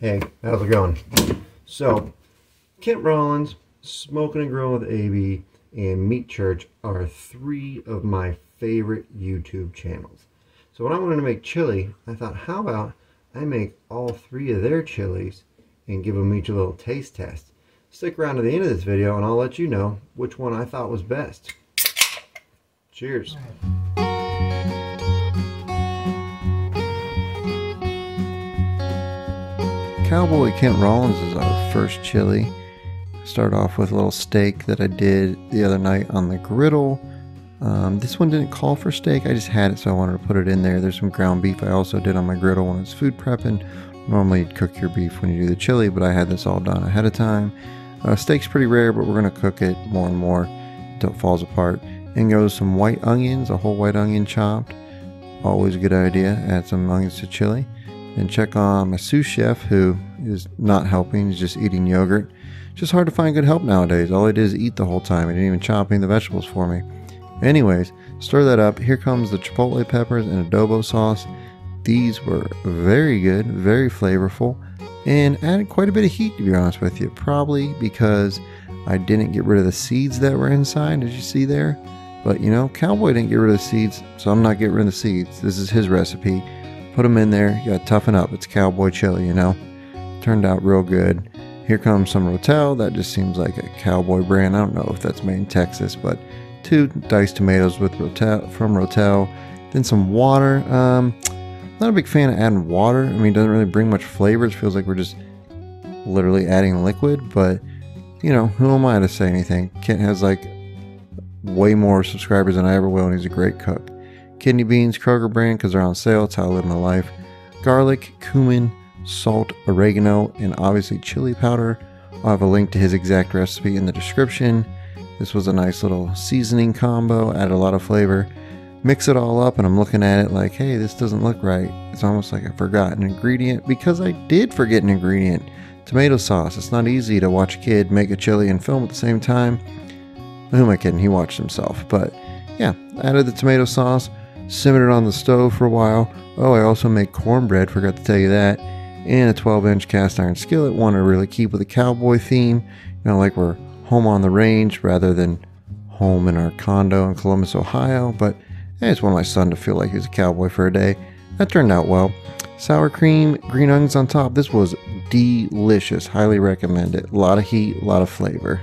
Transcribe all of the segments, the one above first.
Hey, how's it going? So, Kent Rollins, Smoking and Grilling with AB, and Meat Church are three of my favorite YouTube channels. So when I wanted to make chili, I thought, how about I make all three of their chilies and give them each a little taste test. Stick around to the end of this video and I'll let you know which one I thought was best. Cheers. Cowboy Kent Rollins is our first chili. Start off with a little steak that I did the other night on the griddle. Um, this one didn't call for steak, I just had it so I wanted to put it in there. There's some ground beef I also did on my griddle when it's food prepping. Normally you'd cook your beef when you do the chili, but I had this all done ahead of time. Uh, steak's pretty rare, but we're going to cook it more and more until it falls apart. And goes some white onions, a whole white onion chopped. Always a good idea. Add some onions to chili and check on my sous chef who is not helping he's just eating yogurt. It's just hard to find good help nowadays. All i did is eat the whole time. He didn't even chop any of the vegetables for me. Anyways stir that up. Here comes the chipotle peppers and adobo sauce. These were very good very flavorful and added quite a bit of heat to be honest with you. Probably because i didn't get rid of the seeds that were inside did you see there. But you know cowboy didn't get rid of the seeds so i'm not getting rid of the seeds. This is his recipe Put them in there. You gotta toughen up. It's cowboy chili, you know. Turned out real good. Here comes some Rotel. That just seems like a cowboy brand. I don't know if that's made in Texas, but two diced tomatoes with Rotel from Rotel. Then some water. Um, not a big fan of adding water. I mean, it doesn't really bring much flavor. It feels like we're just literally adding liquid. But you know, who am I to say anything? Kent has like way more subscribers than I ever will, and he's a great cook kidney beans, Kroger brand, because they're on sale. It's how I live my life. Garlic, cumin, salt, oregano, and obviously chili powder. I'll have a link to his exact recipe in the description. This was a nice little seasoning combo, added a lot of flavor. Mix it all up, and I'm looking at it like, hey, this doesn't look right. It's almost like I forgot an ingredient because I did forget an ingredient tomato sauce. It's not easy to watch a kid make a chili and film at the same time. Who am I kidding? He watched himself. But yeah, added the tomato sauce, simmered it on the stove for a while. Oh, I also make cornbread, forgot to tell you that, and a 12 inch cast iron skillet. Want to really keep with the cowboy theme, you know, like we're home on the range rather than home in our condo in Columbus, Ohio. But I just want my son to feel like he's a cowboy for a day. That turned out well. Sour cream, green onions on top. This was delicious. Highly recommend it. A lot of heat, a lot of flavor.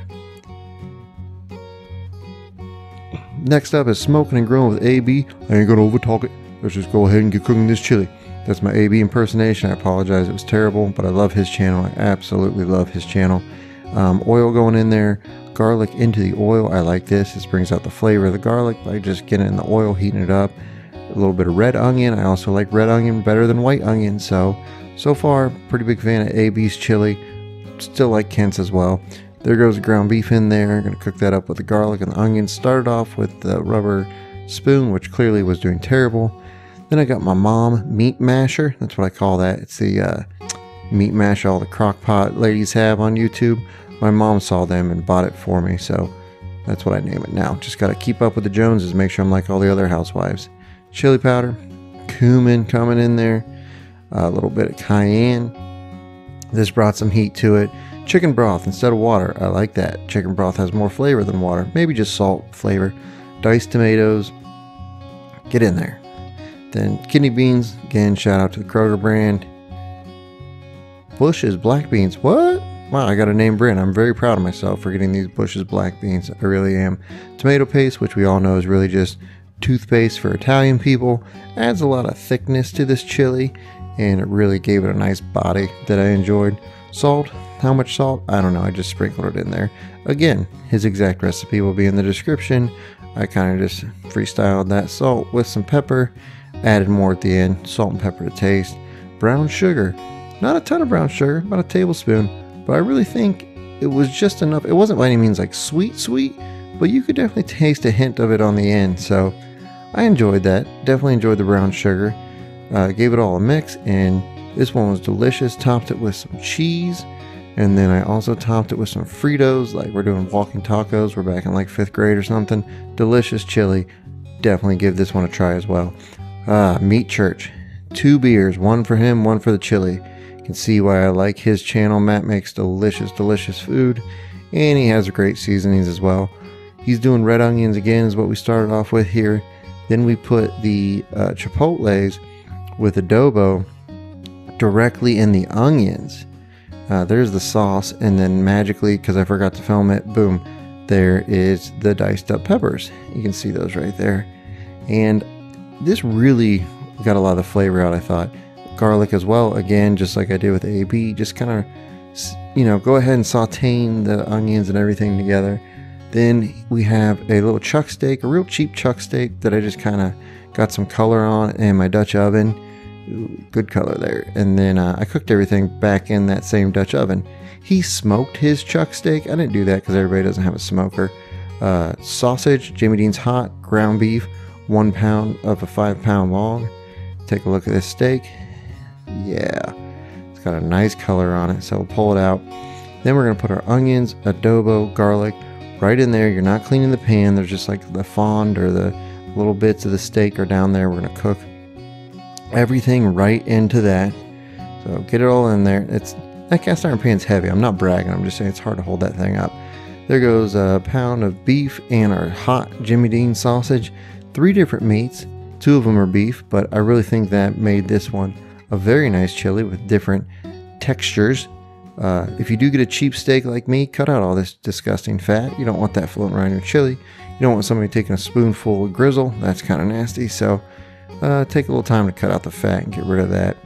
Next up is smoking and grilling with AB. I ain't gonna overtalk it. Let's just go ahead and get cooking this chili. That's my AB impersonation. I apologize, it was terrible, but I love his channel. I absolutely love his channel. Um, oil going in there, garlic into the oil. I like this. This brings out the flavor of the garlic by just getting in the oil, heating it up. A little bit of red onion. I also like red onion better than white onion. So, so far, pretty big fan of AB's chili. Still like Kent's as well. There goes the ground beef in there. I'm gonna cook that up with the garlic and the onions. Started off with the rubber spoon, which clearly was doing terrible. Then I got my mom meat masher. That's what I call that. It's the uh, meat mash all the crock pot ladies have on YouTube. My mom saw them and bought it for me, so that's what I name it now. Just gotta keep up with the Joneses, make sure I'm like all the other housewives. Chili powder, cumin coming in there, a little bit of cayenne. This brought some heat to it. Chicken broth instead of water. I like that. Chicken broth has more flavor than water. Maybe just salt flavor. Diced tomatoes. Get in there. Then kidney beans. Again, shout out to the Kroger brand. Bush's black beans. What? Wow, I got a name brand. I'm very proud of myself for getting these Bush's black beans. I really am. Tomato paste, which we all know is really just toothpaste for Italian people, adds a lot of thickness to this chili and it really gave it a nice body that I enjoyed. Salt, how much salt? I don't know. I just sprinkled it in there. Again, his exact recipe will be in the description. I kind of just freestyled that salt with some pepper, added more at the end, salt and pepper to taste. Brown sugar, not a ton of brown sugar, about a tablespoon, but I really think it was just enough. It wasn't by any means like sweet, sweet, but you could definitely taste a hint of it on the end. So I enjoyed that. Definitely enjoyed the brown sugar. Uh, gave it all a mix, and this one was delicious. Topped it with some cheese and then I also topped it with some Fritos, like we're doing walking tacos. We're back in like fifth grade or something. Delicious chili. Definitely give this one a try as well. Ah, Meat Church. two beers, one for him, one for the chili. You can see why I like his channel. Matt makes delicious, delicious food, and he has great seasonings as well. He's doing red onions again, is what we started off with here. Then we put the uh, chipotles with adobo directly in the onions. Uh, there's the sauce, and then magically, because I forgot to film it, boom, there is the diced up peppers. You can see those right there. And this really got a lot of the flavor out, I thought. Garlic as well, again, just like I did with AB, just kind of, you know, go ahead and sauteing the onions and everything together. Then we have a little chuck steak, a real cheap chuck steak that I just kind of got some color on in my Dutch oven. Ooh, good color there. And then uh, I cooked everything back in that same Dutch oven. He smoked his chuck steak. I didn't do that because everybody doesn't have a smoker. Uh, sausage, Jimmy Dean's hot, ground beef, one pound of a five pound log. Take a look at this steak. Yeah, it's got a nice color on it. So we'll pull it out. Then we're going to put our onions, adobo, garlic right in there. You're not cleaning the pan. There's just like the fond or the little bits of the steak are down there. We're going to cook everything right into that. So get it all in there. It's that cast iron pan's heavy. I'm not bragging. I'm just saying it's hard to hold that thing up. There goes a pound of beef and our hot Jimmy Dean sausage. Three different meats. Two of them are beef, but I really think that made this one a very nice chili with different textures. Uh, if you do get a cheap steak like me, cut out all this disgusting fat. You don't want that floating around your chili. You don't want somebody taking a spoonful of grizzle. That's kind of nasty. So uh, take a little time to cut out the fat and get rid of that.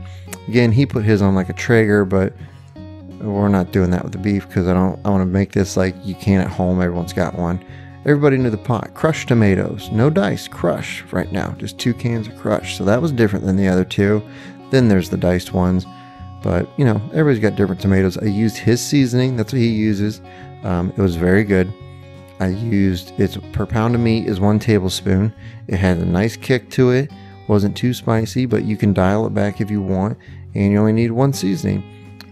Again, he put his on like a Traeger, but we're not doing that with the beef because I don't. I want to make this like you can at home. Everyone's got one. Everybody into the pot. Crushed tomatoes, no dice, crush right now. Just two cans of crush. So that was different than the other two. Then there's the diced ones. But you know, everybody's got different tomatoes. I used his seasoning. That's what he uses. Um, it was very good. I used it's per pound of meat is one tablespoon. It had a nice kick to it. Wasn't too spicy, but you can dial it back if you want. And you only need one seasoning.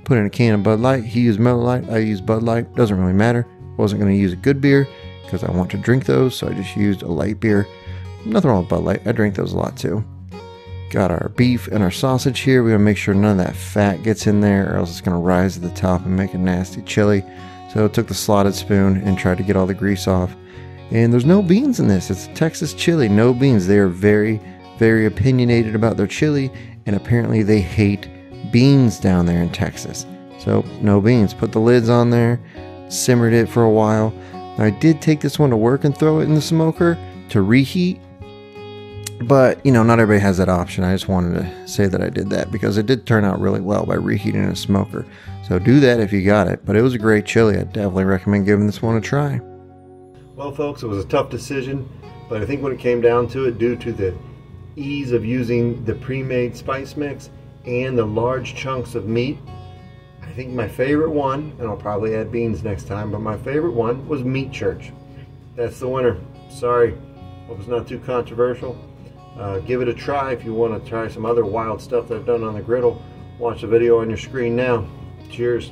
Put in a can of Bud Light. He used Miller Lite. I used Bud Light. Doesn't really matter. Wasn't going to use a good beer because I want to drink those, so I just used a light beer. Nothing wrong with Bud Light. I drink those a lot too. Got our beef and our sausage here. We gotta make sure none of that fat gets in there, or else it's gonna rise to the top and make a nasty chili. So I took the slotted spoon and tried to get all the grease off. And there's no beans in this. It's Texas chili, no beans. They are very, very opinionated about their chili, and apparently they hate beans down there in Texas. So no beans. Put the lids on there, simmered it for a while. Now, I did take this one to work and throw it in the smoker to reheat, but you know, not everybody has that option. I just wanted to say that I did that because it did turn out really well by reheating in a smoker. So do that if you got it. But it was a great chili. I definitely recommend giving this one a try. Well, folks, it was a tough decision, but I think when it came down to it, due to the ease of using the pre-made spice mix and the large chunks of meat, I think my favorite one, and I'll probably add beans next time, but my favorite one was Meat Church. That's the winner. Sorry, hope it's not too controversial. Uh, give it a try if you want to try some other wild stuff that I've done on the griddle. Watch the video on your screen now. Cheers.